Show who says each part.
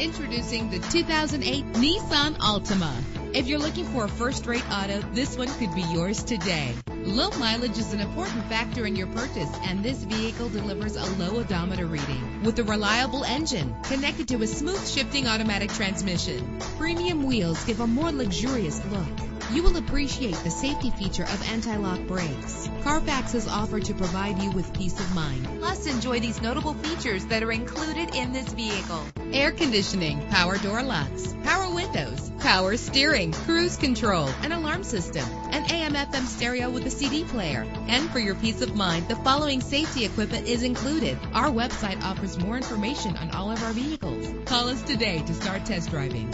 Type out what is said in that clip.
Speaker 1: Introducing the 2008 Nissan Altima. If you're looking for a first-rate auto, this one could be yours today. Low mileage is an important factor in your purchase, and this vehicle delivers a low odometer reading with a reliable engine connected to a smooth shifting automatic transmission. Premium wheels give a more luxurious look. You will appreciate the safety feature of anti-lock brakes. Carfax is offered to provide you with peace of mind. Plus, enjoy these notable features that are included in this vehicle. Air conditioning, power door locks, power windows, power steering, cruise control, an alarm system, an AM FM stereo with a CD player. And for your peace of mind, the following safety equipment is included. Our website offers more information on all of our vehicles. Call us today to start test driving.